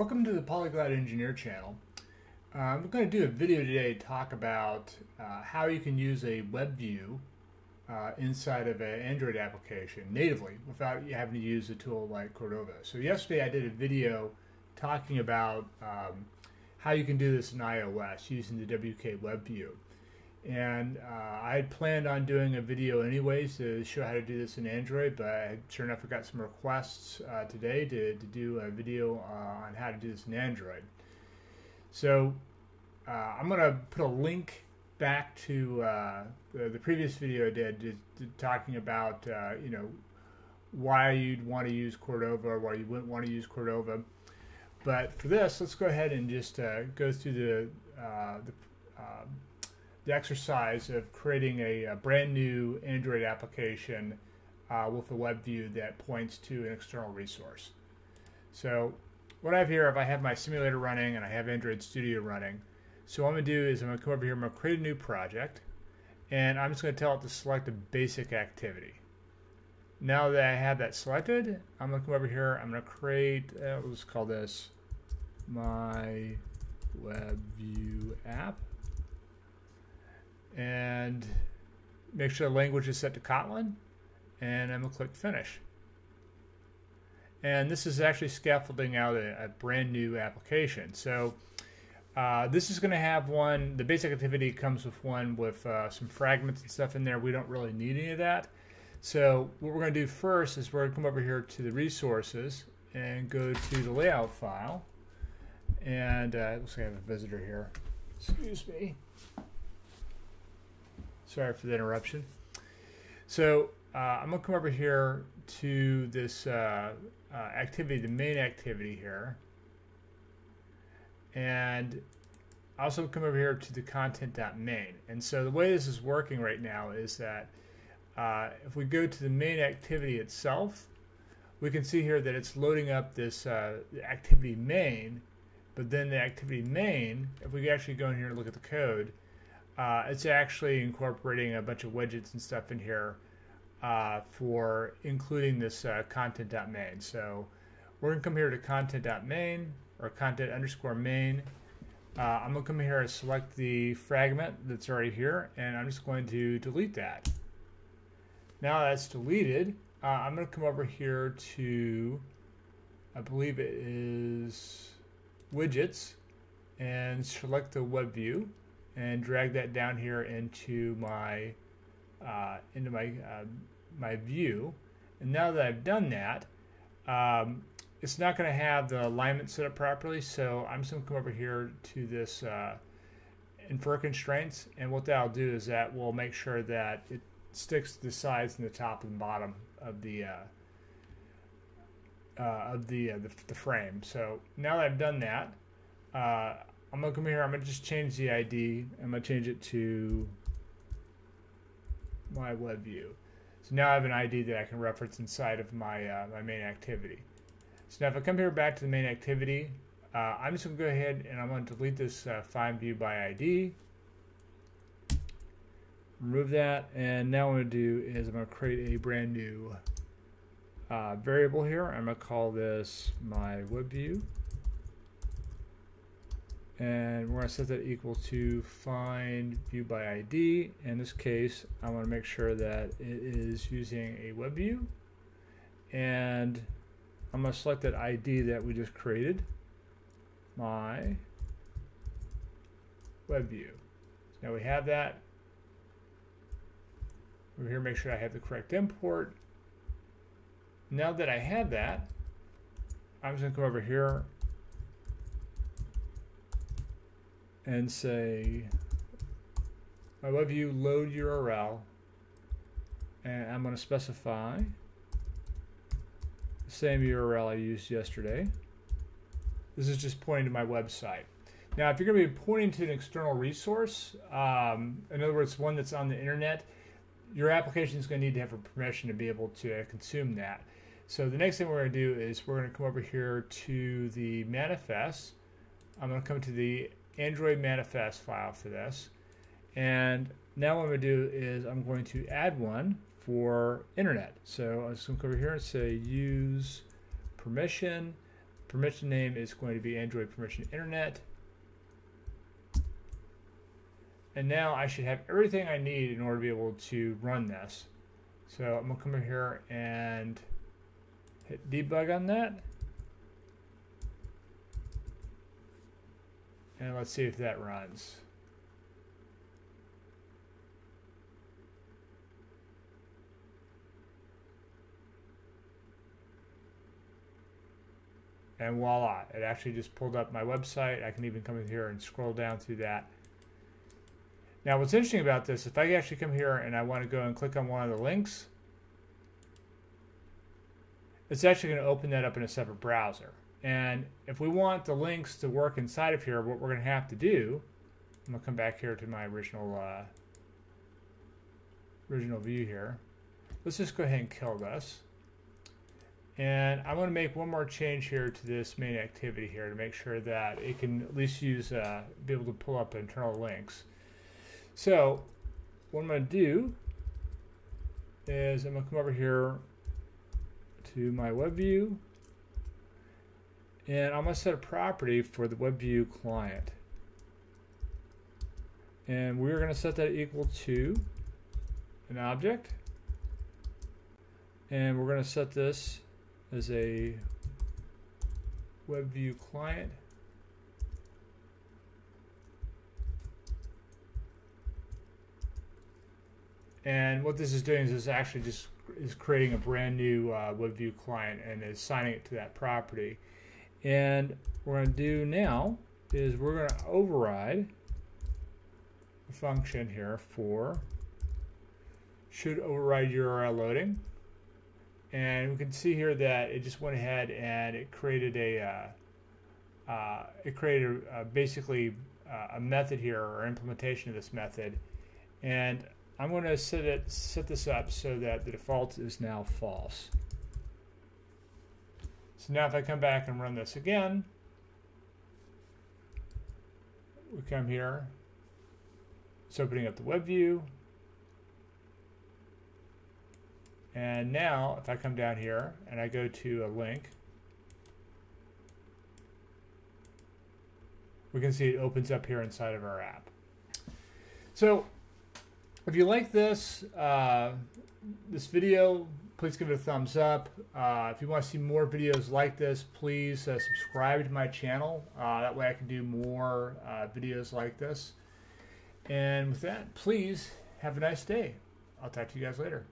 Welcome to the Polyglot Engineer channel. Uh, I'm going to do a video today to talk about uh, how you can use a web view uh, inside of an Android application natively without having to use a tool like Cordova. So yesterday I did a video talking about um, how you can do this in iOS using the WK Web View. And uh, I had planned on doing a video anyways to show how to do this in Android, but I, sure enough, I got some requests uh, today to, to do a video uh, on how to do this in Android. So uh, I'm going to put a link back to uh, the, the, previous video I did to, to talking about, uh, you know, why you'd want to use Cordova or why you wouldn't want to use Cordova. But for this, let's go ahead and just go through the, the the exercise of creating a, a brand new Android application uh, with a web view that points to an external resource. So what I have here, if I have my simulator running and I have Android Studio running, so what I'm going to do is I'm going to come over here, I'm going to create a new project, and I'm just going to tell it to select a basic activity. Now that I have that selected, I'm going to come over here, I'm going to create, uh, let's call this my web view app and make sure the language is set to Kotlin and I'm to click finish. And this is actually scaffolding out a, a brand new application. So uh, this is going to have one, the basic activity comes with one with uh, some fragments and stuff in there. We don't really need any of that. So what we're going to do first is we're to come over here to the resources and go to the layout file. And uh, looks like I have a visitor here. Excuse me. Sorry for the interruption. So uh, I'm to come over here to this uh, uh, activity, the main activity here. And also come over here to the content.main. And so the way this is working right now is that uh, if we go to the main activity itself, we can see here that it's loading up this uh, activity main, but then the activity main, if we actually go in here and look at the code, uh, it's actually incorporating a bunch of widgets and stuff in here uh, for including this uh, content.main. So we're to come here to content.main or content underscore main. Uh, I'm to come here and select the fragment that's already here, and I'm just going to delete that. Now that's deleted, uh, I'm going to come over here to, I believe it is widgets, and select the web view and drag that down here into my uh, into my uh, my view. And now that I've done that, um, it's not going to have the alignment set up properly. So I'm just going to come over here to this uh, infer constraints, and what that'll do is that will make sure that it sticks to the sides and the top and bottom of the uh, uh, of the, uh, the, the frame. So now that I've done that, uh, I'm gonna come here. I'm gonna just change the ID. I'm gonna change it to my web view. So now I have an ID that I can reference inside of my uh, my main activity. So now if I come here back to the main activity, uh, I'm just gonna go ahead and I'm gonna delete this uh, find view by ID. Remove that, and now what I'm gonna do is I'm gonna create a brand new uh, variable here. I'm gonna call this my web view and we're going to set that equal to find view by ID. In this case, I want to make sure that it is using a web view, and I'm going to select that ID that we just created, my web view. So now we have that. Over here, make sure I have the correct import. Now that I have that, I'm just going to go over here and say my web view load URL and I'm going to specify the same URL I used yesterday. This is just pointing to my website. Now, if you're going to be pointing to an external resource, um, in other words, one that's on the internet, your application is going to need to have a permission to be able to consume that. So the next thing we're going to do is we're going to come over here to the manifest. I'm going to come to the Android manifest file for this. And now what I'm going to do is I'm going to add one for internet. So I'm just going to come over here and say use permission permission name is going to be Android Permission Internet. And now I should have everything I need in order to be able to run this. So I'm going to come over here and hit debug on that. And let's see if that runs. and voila, it actually just pulled up my website. I can even come in here and scroll down through that. Now, what's interesting about this, if I actually come here and I want to go and click on one of the links, it's actually going to open that up in a separate browser. And if we want the links to work inside of here, what we're going to have to do, I'm going to come back here to my original uh, original view here. Let's just go ahead and kill this. And I'm going to make one more change here to this main activity here to make sure that it can at least use, uh, be able to pull up internal links. So what I'm going to do is I'm going to come over here to my web view and I'm going to set a property for the WebView client. And we're going to set that equal to an object. And we're going to set this as a WebView client. And what this is doing is actually just is creating a brand new uh, web view client and is assigning it to that property. And what we're going to do now is we're going to override the function here for should override URL loading. And we can see here that it just went ahead and it created a uh, uh, it created a, basically uh, a method here or implementation of this method. And I'm going to set it set this up so that the default is now false so now if I come back and run this again we come here it's opening up the web view And now, if I come down here and I go to a link, we can see it opens up here inside of our app. So, if you like this uh, this video, please give it a thumbs up. Uh, if you want to see more videos like this, please uh, subscribe to my channel. Uh, that way, I can do more uh, videos like this. And with that, please have a nice day. I'll talk to you guys later.